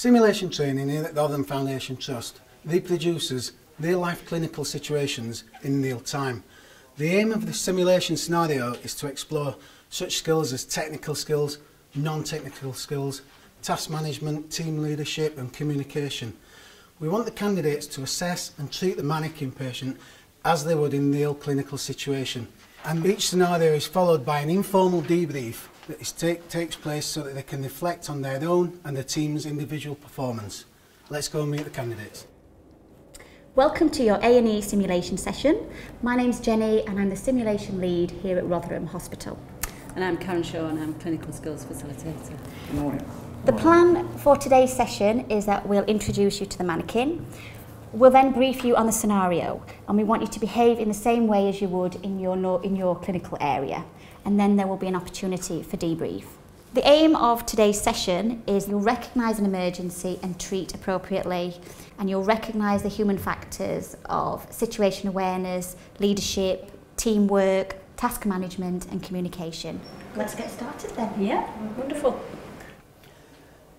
Simulation training at the Rotherham Foundation Trust, they produces real-life clinical situations in real time. The aim of the simulation scenario is to explore such skills as technical skills, non-technical skills, task management, team leadership and communication. We want the candidates to assess and treat the mannequin patient as they would in the real clinical situation. And each scenario is followed by an informal debrief that is take, takes place so that they can reflect on their own and the team's individual performance. Let's go and meet the candidates. Welcome to your A&E simulation session. My name's Jenny and I'm the simulation lead here at Rotherham Hospital. And I'm Karen Shaw and I'm Clinical Skills Facilitator. Good morning. The plan for today's session is that we'll introduce you to the mannequin. We'll then brief you on the scenario and we want you to behave in the same way as you would in your, in your clinical area. And then there will be an opportunity for debrief. The aim of today's session is you'll recognise an emergency and treat appropriately and you'll recognise the human factors of situation awareness, leadership, teamwork, task management and communication. Let's get started then. Yeah, wonderful.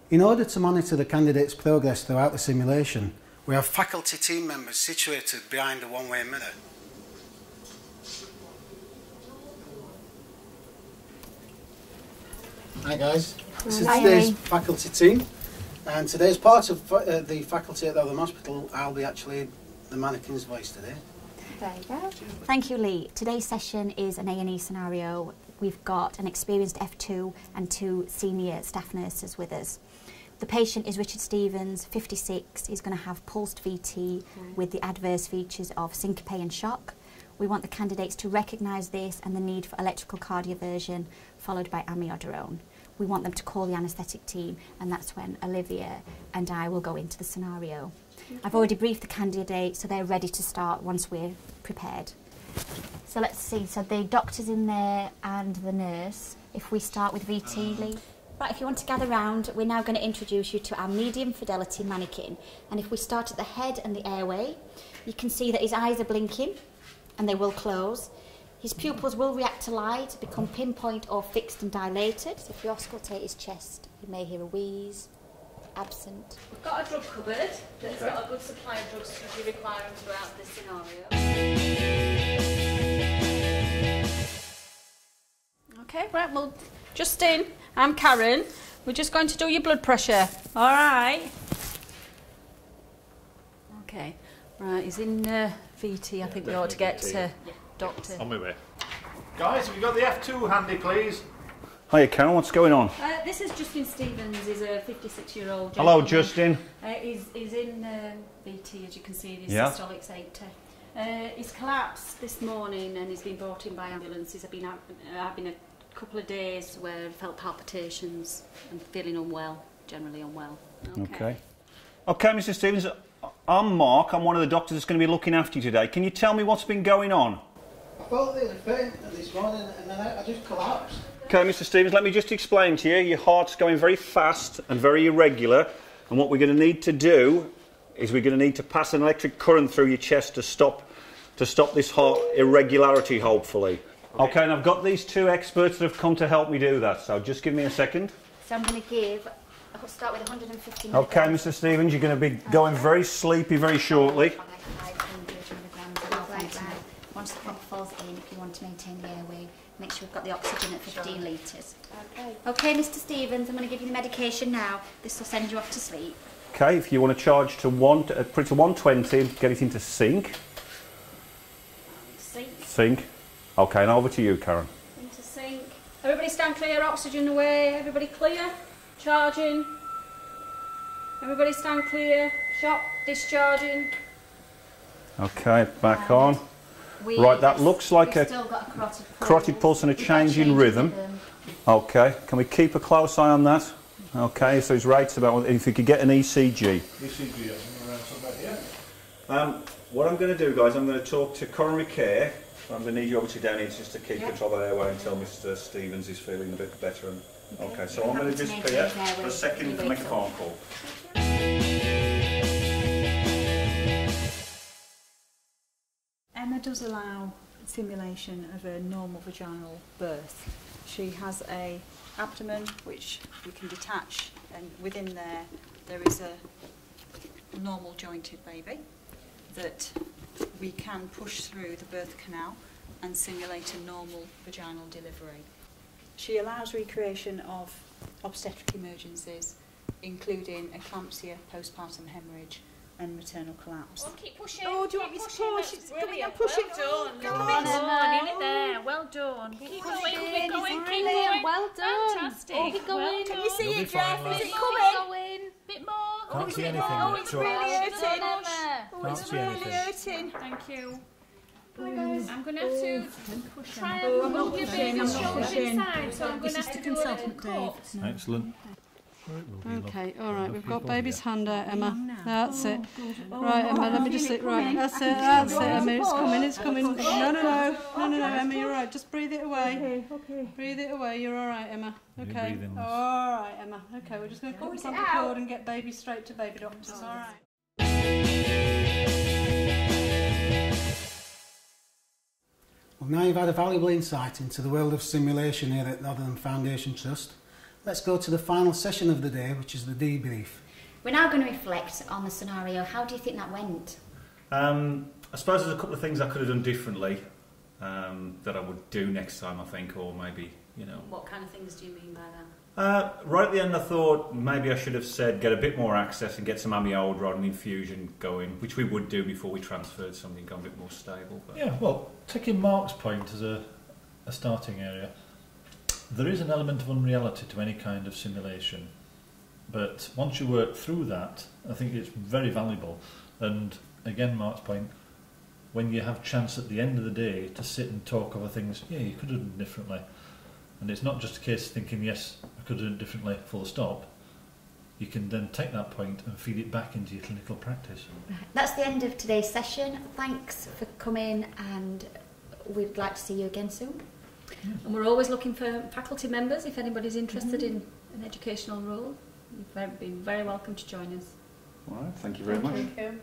In order to monitor the candidate's progress throughout the simulation, we have faculty team members situated behind a one-way mirror. Hi guys, this is Hi. today's faculty team and today's part of fa- uh, the faculty at Rotherham Hospital I'll be actually the mannequin's voice today. There you go. Thank you, Lee. Today's session is an A&E scenario. We've got an experienced F2 and two senior staff nurses with us. The patient is Richard Stevens, 56. He's going to have pulsed VT with the adverse features of syncope and shock. We want the candidates to recognise this and the need for electrical cardioversion, followed by amiodarone. We want them to call the anaesthetic team, and that's when Olivia and I will go into the scenario. I've already briefed the candidates, so they're ready to start once we're prepared. So let's see. So the doctor's in there and the nurse. If we start with VT, Lee. Right, if you want to gather round, we're now going to introduce you to our medium fidelity mannequin. And if we start at the head and the airway, you can see that his eyes are blinking and they will close. His pupils will react to light, become pinpoint or fixed and dilated. So if you auscultate his chest, you may hear a wheeze, absent. We've got a drug cupboard that's got a good supply of drugs if you require them throughout this scenario. Okay, right, well, Justin, I'm Karen. We're just going to do your blood pressure. All right. Okay, right, he's in uh, VT. I think we ought to get uh, doctor. On my way. Guys, have you got the F2 handy, please? Hiya Karen, what's going on? Uh, this is Justin Stevens. He's a 56-year-old. Hello. Justin. Uh, he's, he's in um, VT, as you can see, his Yeah. systolics 80. Uh, he's collapsed this morning and he's been brought in by ambulance. He's been having a couple of days where he felt palpitations and feeling unwell, generally unwell. Okay. Okay, Mr Stevens, I'm Mark. I'm one of the doctors that's going to be looking after you today. Can you tell me what's been going on? I felt really faint this morning and then I, I just collapsed. Okay, Mr Stevens, let me just explain to you. Your heart's going very fast and very irregular, and what we're going to need to do is we're going to need to pass an electric current through your chest to stop to stop this heart irregularity, hopefully. Okay, and I've got these two experts that have come to help me do that. So just give me a second. So I'm going to give, I'll start with 150 Okay. Mr Stevens, you're going to be going very sleepy very shortly. Once the propofol's in, if you want to maintain the airway, make sure we've got the oxygen at 15 litres. Okay. Okay, Mr. Stevens, I'm going to give you the medication now. This will send you off to sleep. Okay, if you want to charge to one, uh, put it to 120, get it into sync. Sync, Sync. Okay, and over to you, Karen. into sync. Everybody stand clear, oxygen away. Everybody clear. Charging. Everybody stand clear. Shot, discharging. Okay, back on. We, Right, that looks like a still got a carotid pulse. carotid pulse and a We've change in change rhythm. Okay, can we keep a close eye on that? Okay, so his rate's about, if you could get an E ECG. ECG, around somewhere here. Um, what I'm going to do, guys, I'm going to talk to coronary care. I'm going to need you obviously down here just to keep control of the airway until Mr Stevens is feeling a bit better. And, okay, so I'm going to Happy disappear for a second till to make a phone call. Does allow simulation of a normal vaginal birth. She has a abdomen which we can detach and within there there is a normal jointed baby that we can push through the birth canal and simulate a normal vaginal delivery. She allows recreation of obstetric emergencies, including eclampsia, postpartum hemorrhage and maternal collapse. keep pushing. Oh, do you want me to push? It's coming, I'm pushing. Well done. Come on, on, Emma. Emma. Nearly there. Well done. Keep, going, keep going, keep Brilliant. going. Well done. Fantastic. Keep going. Well Can you see You'll it, be fine, Jeff? Is it Keep coming? going. Bit more. Can't Oh, see anything Oh, it's really hurting. Oh, it's really hurting. Thank you. I'm going to have to try Oh, and I'm move your pushing, baby's I'm not shoulders inside, so I'm going to have to do a consultant, little Dave. cut. Excellent. Right, we'll be Okay, all right, we've got baby's here. hand out, Emma. That's it. Oh, Right, Emma, let me just sit. Right, that's it, that's it, Emma. It's coming, it's coming. No, no, no, no, no, no, Emma, you're right. Just breathe it away. Okay, Breathe it away. You're all right, Emma. Okay. All right, Emma. Okay, we're just going to put this on the cord and get baby straight to baby doctors. All right. Well, now you've had a valuable insight into the world of simulation here at Rotherham Foundation Trust. Let's go to the final session of the day, which is the debrief. We're now going to reflect on the scenario. How do you think that went? Um, I suppose there's a couple of things I could have done differently um, that I would do next time, I think, or maybe, you know. What kind of things do you mean by that? Uh, right at the end, I thought maybe I should have said get a bit more access and get some amiodarone infusion going, which we would do before we transferred something got a bit more stable. But Yeah, well, taking Mark's point as a, a starting area, there is an element of unreality to any kind of simulation. But once you work through that, I think it's very valuable. And again, Mark's point, when you have chance at the end of the day to sit and talk over things, yeah, you could have done differently. And it's not just a case of thinking, yes, I could have done differently, full stop. You can then take that point and feed it back into your clinical practice. That's the end of today's session. Thanks for coming, and we'd like to see you again soon. And we're always looking for faculty members if anybody's interested mm-hmm. in an educational role. You'd very- be very welcome to join us. All right, thank you very much. Thank you.